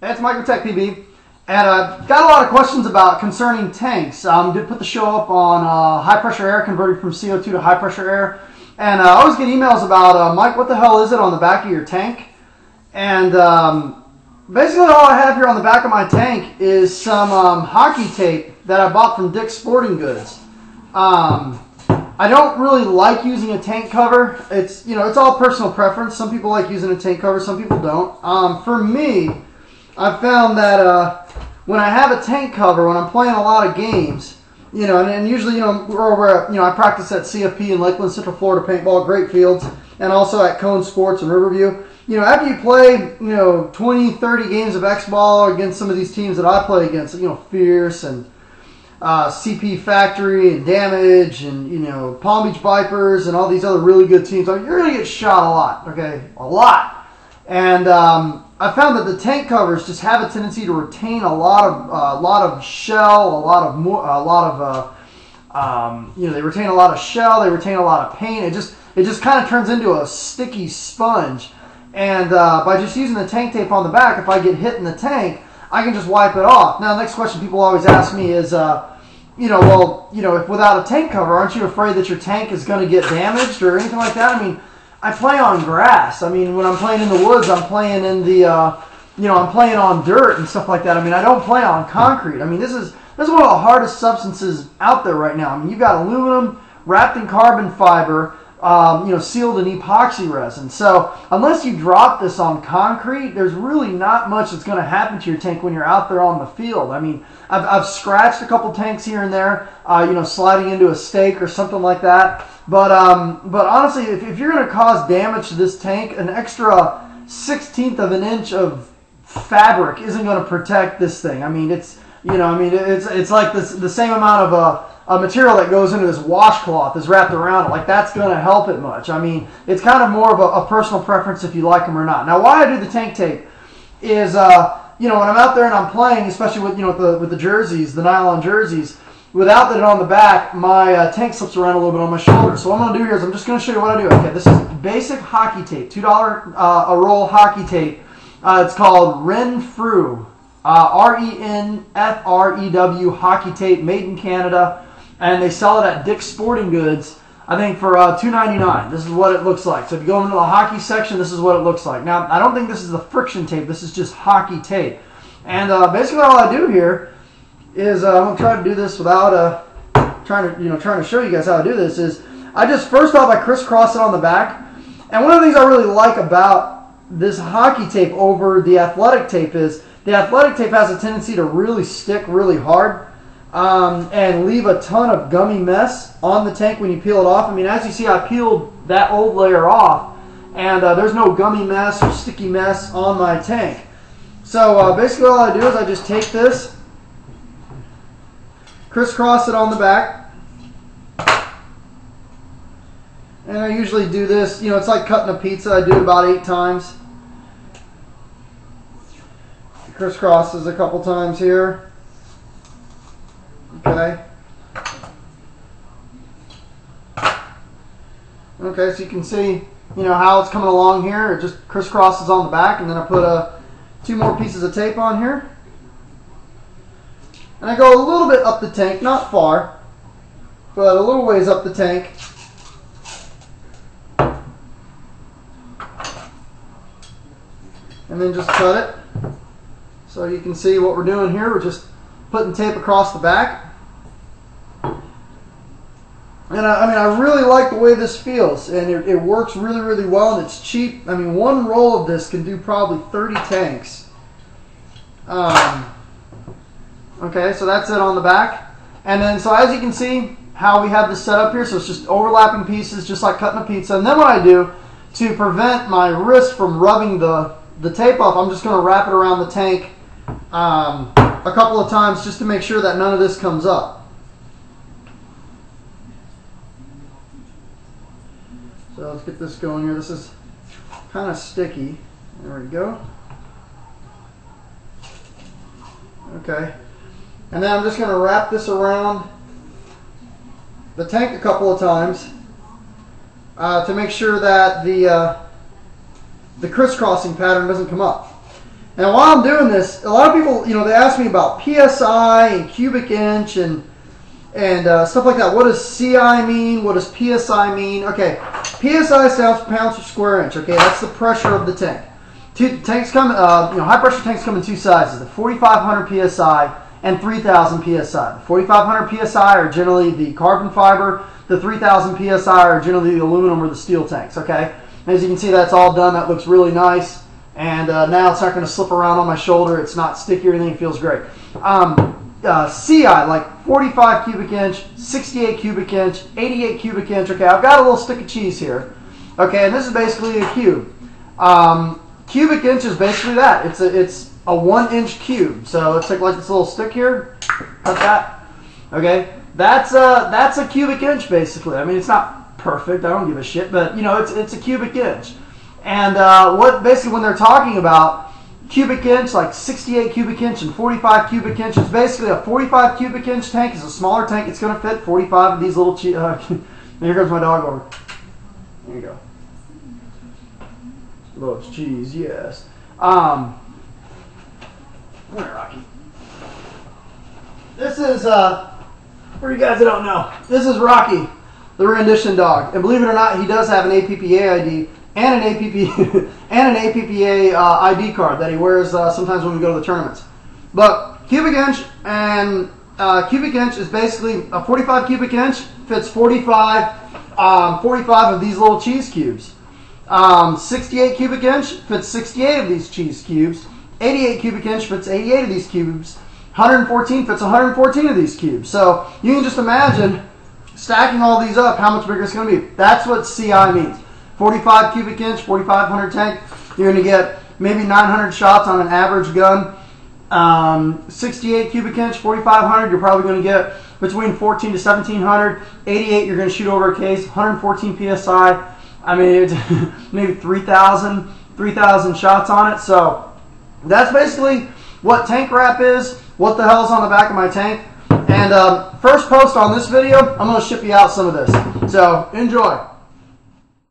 It's Mike Tech PB, and I've got a lot of questions about concerning tanks. Um, did put the show up on uh, high pressure air converting from CO2 to high pressure air, and uh, I always get emails about uh, Mike, what the hell is it on the back of your tank? And um, basically, all I have here on the back of my tank is some um, hockey tape that I bought from Dick's Sporting Goods. Um, I don't really like using a tank cover. It's you know it's all personal preference. Some people like using a tank cover, some people don't. Um, for me, I've found that uh, when I have a tank cover, when I'm playing a lot of games, you know, and, and usually, you know, we're over you know, I practice at CFP in Lakeland, Central Florida Paintball, great fields, and also at Cone Sports in Riverview. You know, after you play, you know, 20, 30 games of X-Ball against some of these teams that I play against, you know, Fierce and uh, CP Factory and Damage and, you know, Palm Beach Vipers and all these other really good teams, you're going to get shot a lot, okay? A lot. And, um, I found that the tank covers just have a tendency to retain a lot of uh, a lot of shell, a lot of more, a lot of uh, um, you know they retain a lot of shell, they retain a lot of paint. It just it just kind of turns into a sticky sponge. And uh, by just using the tank tape on the back, if I get hit in the tank, I can just wipe it off. Now, the next question people always ask me is, uh, you know, well, you know, if without a tank cover, aren't you afraid that your tank is going to get damaged or anything like that? I mean I play on grass. I mean, when I'm playing in the woods, I'm playing in the, uh, you know, I'm playing on dirt and stuff like that. I mean, I don't play on concrete. I mean, this is this is one of the hardest substances out there right now. I mean, you've got aluminum wrapped in carbon fiber, um, you know, sealed in epoxy resin. So unless you drop this on concrete, there's really not much that's going to happen to your tank when you're out there on the field. I mean, I've, I've scratched a couple tanks here and there, uh, you know, sliding into a stake or something like that. But um, but honestly, if, if you're going to cause damage to this tank, an extra sixteenth of an inch of fabric isn't going to protect this thing. I mean, it's you know, I mean, it's it's like this the same amount of a, a material that goes into this washcloth is wrapped around it. Like that's going to help it much. I mean, it's kind of more of a, a, personal preference if you like them or not. Now, why I do the tank tape is, uh, you know, when I'm out there and I'm playing, especially with you know with the with the jerseys, the nylon jerseys without it on the back, my uh, tank slips around a little bit on my shoulder. So what I'm going to do here is I'm just going to show you what I do. Okay, this is basic hockey tape, $2 uh, a roll hockey tape. Uh, it's called Renfrew, uh, R-E-N-F-R-E-W hockey tape, made in Canada. And they sell it at Dick's Sporting Goods, I think for uh, $2.99. This is what it looks like. So if you go into the hockey section, this is what it looks like. Now, I don't think this is the friction tape. This is just hockey tape. And uh, basically all I do here is uh, I'm gonna try to do this without uh, trying to you know trying to show you guys how to do this. Is I just first off I crisscross it on the back, and one of the things I really like about this hockey tape over the athletic tape is the athletic tape has a tendency to really stick really hard um, and leave a ton of gummy mess on the tank when you peel it off. I mean, as you see, I peeled that old layer off, and uh, there's no gummy mess or sticky mess on my tank. So uh, basically all I do is I just take this crisscross it on the back. And I usually do this, you know, it's like cutting a pizza. I do it about eight times. Crisscrosses a couple times here. Okay. Okay, so you can see, you know, how it's coming along here. It just crisscrosses on the back, and then I put uh, two more pieces of tape on here. And I go a little bit up the tank, not far, but a little ways up the tank. And then just cut it. So you can see what we're doing here. We're just putting tape across the back. And I, I, mean, I really like the way this feels, and it, it, works really, really well, and it's cheap. I mean, one roll of this can do probably 30 tanks. Um, Okay, so that's it on the back. And then, so as you can see, how we have this set up here, so it's just overlapping pieces, just like cutting a pizza. And then what I do, to prevent my wrist from rubbing the, the tape off, I'm just going to wrap it around the tank um, a couple of times just to make sure that none of this comes up. So let's get this going here. This is kind of sticky. There we go. Okay. And then I'm just going to wrap this around the tank a couple of times uh, to make sure that the, uh, the crisscrossing pattern doesn't come up. And while I'm doing this, a lot of people, you know, they ask me about PSI and cubic inch and and uh, stuff like that. What does CI mean? What does PSI mean? Okay, PSI stands for pounds per square inch. Okay, that's the pressure of the tank. Two, tanks come, uh, you know, high pressure tanks come in two sizes: the 4,500 psi and 3,000 psi. The 4,500 psi are generally the carbon fiber. The 3,000 psi are generally the aluminum or the steel tanks. Okay, as you can see, that's all done. That looks really nice. And uh, now it's not going to slip around on my shoulder. It's not sticky or anything. It feels great. Um, uh, CI, like 45 cubic inch, 68 cubic inch, 88 cubic inch. Okay, I've got a little stick of cheese here. Okay, and this is basically a cube. Um, cubic inch is basically that. It's a it's a one inch cube. So let's take like this little stick here, cut that. Okay, that's a that's a cubic inch basically. I mean, it's not perfect. I don't give a shit, but you know, it's it's a cubic inch. And uh, what basically when they're talking about cubic inch, like 68 cubic inch and 45 cubic inch. It's basically a 45 cubic inch tank. is a smaller tank. It's going to fit 45 of these little. Uh, here comes my dog over. There you go. Loves cheese, yes. Um, where Rocky? This is uh, for you guys that don't know. This is Rocky, the rendition dog, and believe it or not, he does have an APPA ID and an APP and an APPA uh, ID card that he wears uh, sometimes when we go to the tournaments. But cubic inch and uh, cubic inch is basically a 45 cubic inch fits 45 um, 45 of these little cheese cubes. Um, 68 cubic inch fits 68 of these cheese cubes. 88 cubic inch fits 88 of these cubes. 114 fits 114 of these cubes. So you can just imagine stacking all these up, how much bigger it's going to be. That's what CI means. 45 cubic inch, 4500 tank, you're going to get maybe 900 shots on an average gun. Um, 68 cubic inch, 4500, you're probably going to get between 14 to 1700. 88, you're going to shoot over a case. 114 psi. I mean, maybe 3,000, 3,000 shots on it. So that's basically what tank wrap is. What the hell is on the back of my tank? And um, first post on this video, I'm going to ship you out some of this. So enjoy.